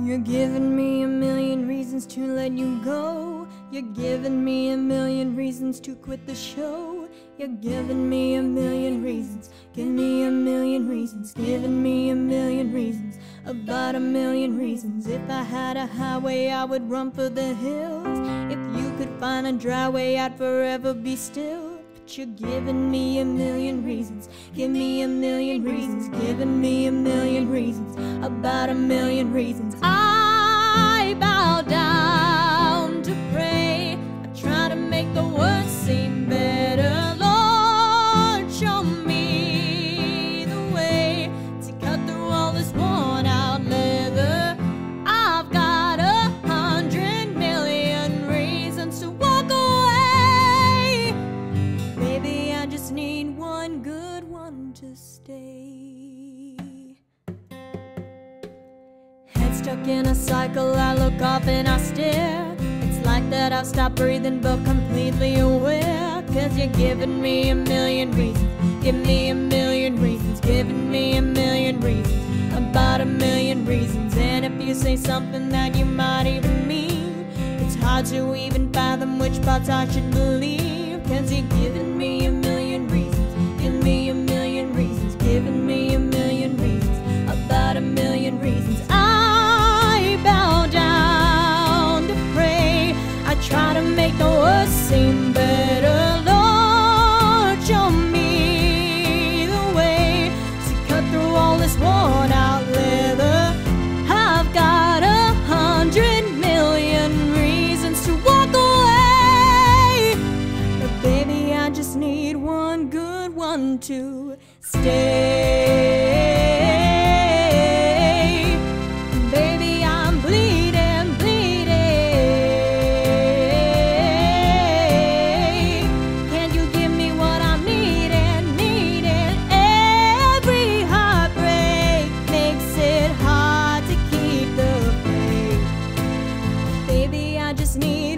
You're giving me a million reasons to let you go. You're giving me a million reasons to quit the show. You're giving me a million reasons. Give me a million reasons. Giving me a million reasons. About a million reasons. If I had a highway, I would run for the hills. If you could find a dry way, I'd forever be still. You're giving me a million reasons. Give me a million reasons. Giving me a million reasons. About a million reasons. I stuck in a cycle, I look up and I stare. It's like that I've stopped breathing but completely aware. Cause you're giving me a million reasons. Give me a million reasons. Giving me a million reasons. About a million reasons. And if you say something that you might even mean, it's hard to even fathom which parts I should believe. Cause you're giving me a million to stay. Baby, I'm bleeding, bleeding. Can you give me what I'm needing, needing? Every heartbreak makes it hard to keep the faith. Baby, I just need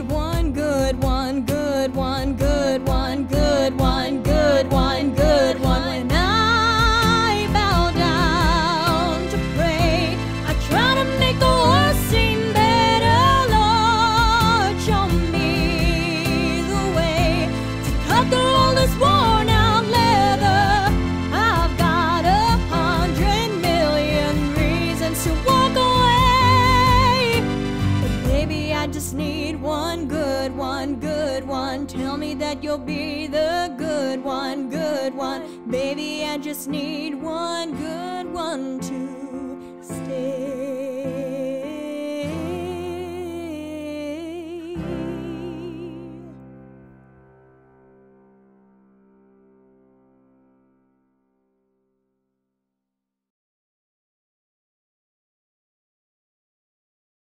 just need one good one, good one. Tell me that you'll be the good one, good one. Baby, I just need one